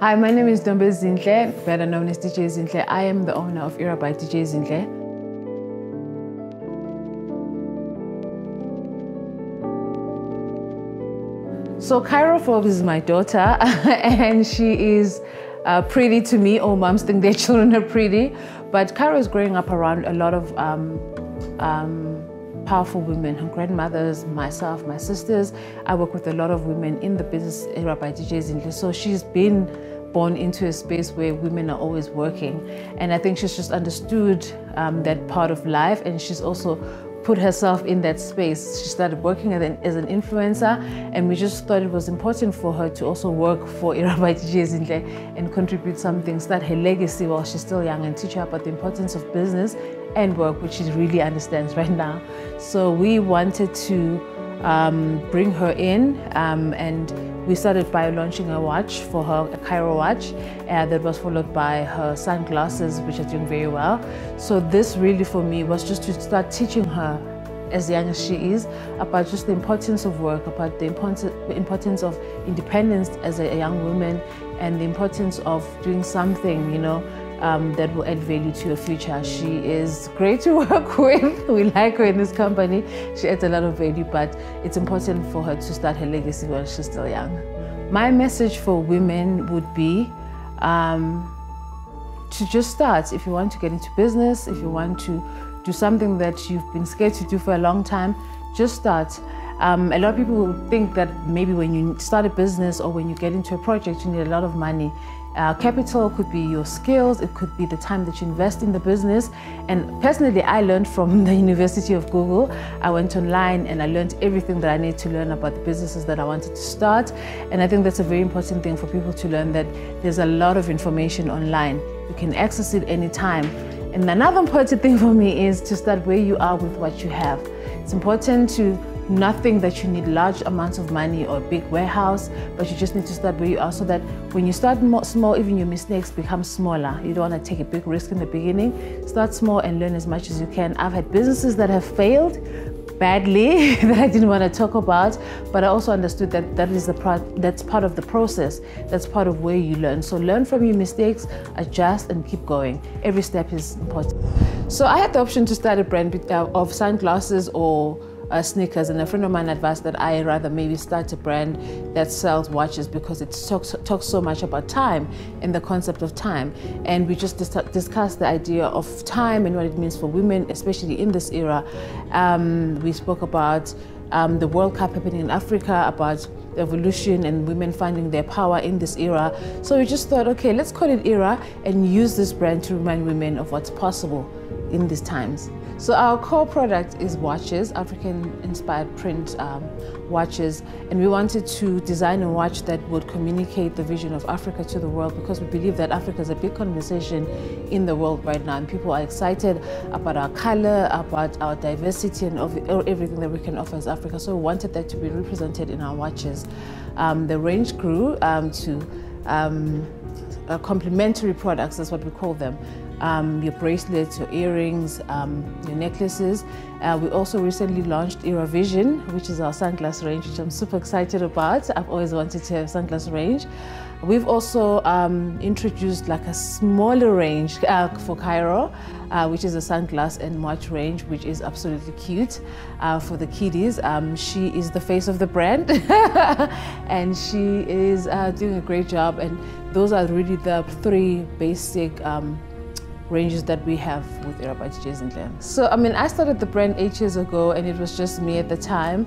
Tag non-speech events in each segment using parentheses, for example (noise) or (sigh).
Hi, my name is Dombe Zinhle, better known as DJ Zinhle. I am the owner of Era by DJ Zinhle. So Kairo Forbes is my daughter, (laughs) and she is uh, pretty to me. All moms think their (laughs) children are pretty, but Kairo is growing up around a lot of um, um, powerful women, her grandmothers, myself, my sisters. I work with a lot of women in the business era by DJ Zinhle. So she's been born into a space where women are always working. And I think she's just understood um, that part of life and she's also put herself in that space. She started working as an, influencer, and we just thought it was important for her to also work for by DJ and contribute something, start her legacy while she's still young, and teach her about the importance of business and work, which she really understands right now. So we wanted to um, bring her in, um, and we started by launching a watch for her, a Kairo watch, uh, that was followed by her sunglasses, which are doing very well. So this really for me was just to start teaching her as young as she is about just the importance of work, about the importance of independence as a young woman and the importance of doing something, you know, um, that will add value to your future. She is great to (laughs) work with. We like her in this company. She adds a lot of value, but it's important for her to start her legacy while she's still young. My message for women would be um, to just start. If you want to get into business, if you want to do something that you've been scared to do for a long time, just start. Um, a lot of people think that maybe when you start a business or when you get into a project, you need a lot of money. Uh, capital could be your skills, it could be the time that you invest in the business. And personally, I learned from (laughs) the University of Google. I went online and I learned everything that I need to learn about the businesses that I wanted to start. And I think that's a very important thing for people to learn that there's a lot of information online. You can access it anytime. And another (laughs) important thing for me is to start where you are with what you have. It's important to nothing that you need large amounts of money or a big warehouse, but you just need to start where you are so that when you start small, even your mistakes become smaller. You don't want to take a big risk in the beginning. Start small and learn as much as you can. I've had businesses that have failed badly (laughs) that I didn't want to talk about, but I also understood that that is the part, that's part of the process. That's part of where you learn. So learn from your mistakes, adjust, and keep going. Every step is important. So I had the option to start a brand uh, of sunglasses or uh, sneakers and a friend of mine advised that I rather maybe start a brand that sells watches because it talks, talks so much about time and the concept of time and we just dis discussed the idea of time and what it means for women especially in this era um, we spoke about um, the World Cup happening in Africa, about the evolution and women finding their power in this era. So we just thought, okay, let's call it era and use this brand to remind women of what's possible in these times. So our core product is watches, African-inspired print um, watches, and we wanted to design a watch that would communicate the vision of Africa to the world because we believe that Africa is a big conversation in the world right now, and people are excited about our color, about our diversity, and everything that we can offer as Africa. So we wanted that to be represented in our watches. Um, the range grew um, to uh, complementary products, that's what we call them um, your bracelets, your earrings, um, your necklaces. Uh, we also recently launched EraVision, which is our sunglass range, which I'm super excited about. I've always wanted to have sunglass range. We've also um, introduced like a smaller range uh, for Kairo, uh, which is a sunglass and watch range, which is absolutely cute uh, for the kiddies. Um, she is the face of the brand (laughs) and she is uh, doing a great job. And those are really the three basic um, ranges that we have with Era by DJ Zinhle. So, I mean, I started the brand eight years ago and it was just me at the time.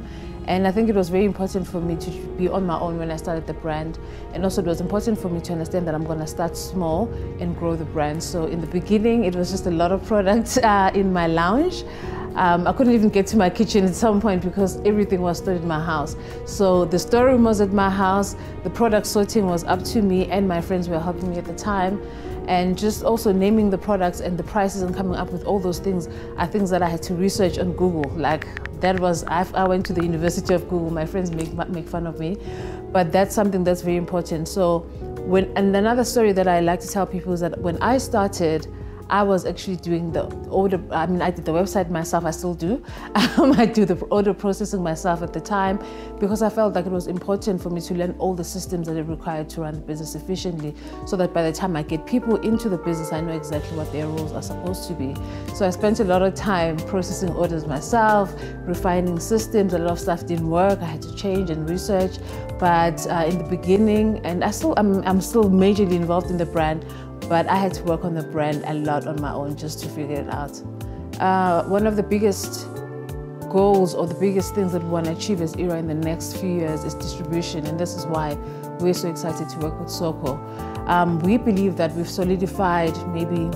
And I think it was very important for me to be on my own when I started the brand. And also it was important for me to understand that I'm going to start small and grow the brand. So in the beginning, it was just a lot of products (laughs) uh, in my lounge. Um, I couldn't even get to my kitchen at some point because everything was stored in my house. So the storeroom was at my house, the product sorting was up to me and my friends were helping me at the time and just also naming the products and the prices and coming up with all those things are things that I had to research on Google. Like that was, I've, i went to the University of Google, my friends make, make fun of me, but that's something that's very important. So when, and another story that I like to tell people is that when I started, I was actually doing the order, I mean, I did the website myself, I still do. Um, (laughs) I do the order processing myself at the time because I felt like it was important for me to learn all the systems that are required to run the business efficiently so that by the time I get people into the business, I know exactly what their roles are supposed to be. So I spent a lot of time processing orders myself, refining systems, a lot of stuff didn't work, I had to change and research. But uh, in the beginning, and I still, I'm, I'm still majorly involved in the brand, but I had to work on the brand a lot on my own just to figure it out. Uh, one of the biggest goals or the biggest things that we want to achieve as ERA in the next few years is distribution, and this is why we're so excited to work with Soko. Um, we believe that we've solidified maybe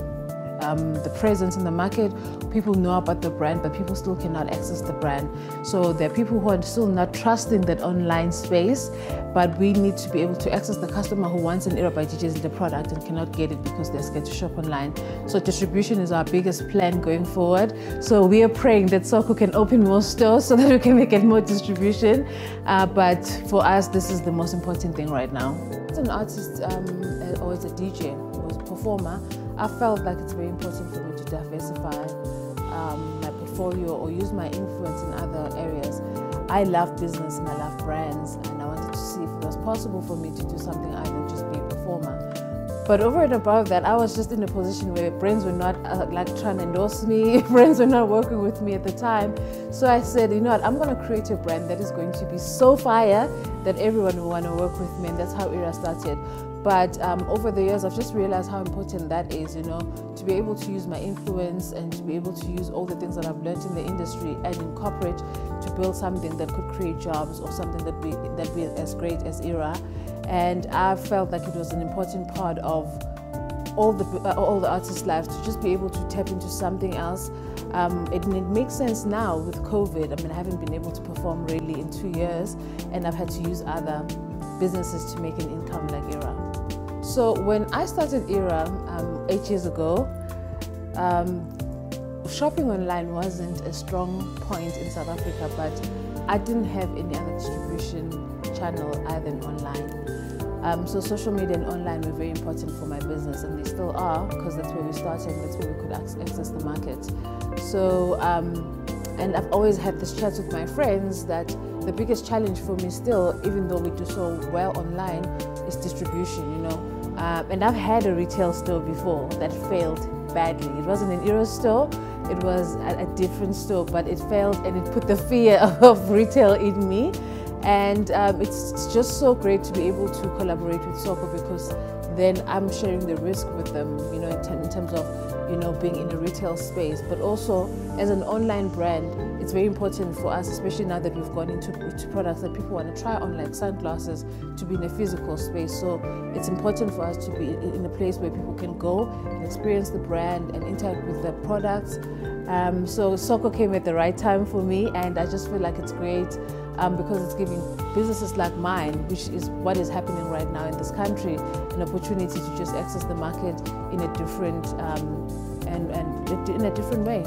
um, the presence in the market. People know about the brand, but people still cannot access the brand. So there are people who are still not trusting that online space, but we need to be able to access the customer who wants an Era by DJs the product and cannot get it because they're scared to shop online. So distribution is our biggest plan going forward. So we are praying that Soko can open more stores (laughs) so that we can get more distribution. Uh, but for us, this is the most important thing right now. As an artist um, or as a DJ or as a performer, I felt like it's very important for me to diversify um, my portfolio or use my influence in other areas. I love business and I love brands and I wanted to see if it was possible for me to do something other than just be a performer. But over and above that, I was just in a position where brands were not uh, like trying to endorse me, (laughs) brands were not working with me at the time. So I said, you know what, I'm going to create a brand that is going to be so fire that everyone will want to work with me. And that's how ERA started. But um, over the years, I've just realized how important that is, you know, to be able to use my influence and to be able to use all the things that I've learned in the industry and incorporate to build something that could create jobs or something that be, that be as great as ERA. And I felt like it was an important part of all the uh, all the artists' lives to just be able to tap into something else. Um, it, it, makes sense now with COVID. I mean, I haven't been able to perform really in two years, and I've had to use other businesses to make an income like ERA. So when I started ERA um, eight years ago, um, shopping online wasn't a strong point in South Africa, but I didn't have any other distribution channel other than online. Um, so social media and online were very important for my business, and they still are because that's where we started. That's where we could access the market. So, um, and I've always had this chat with my friends that the biggest challenge for me still, even though we do so well online, is distribution. You know, um, and I've had a retail store before that failed badly. It wasn't an ERA store, it was a, a, different store, but it failed and it put the fear (laughs) of retail in me. And um, it's just so great to be able to collaborate with Soko because then I'm sharing the risk with them, you know, in, in terms of you know, being in a retail space, but also as an online brand, it's very important for us, especially now that we've gone into, into products that people want to try on, like sunglasses, to be in a physical space. So it's important for us to be in a place where people can go and experience the brand and interact with the products. Um, so Soko came at the right time for me, and I just feel like it's great um, because it's giving businesses like mine, which is what is happening right now in this country, an opportunity to just access the market in a different um, and, and in a different way.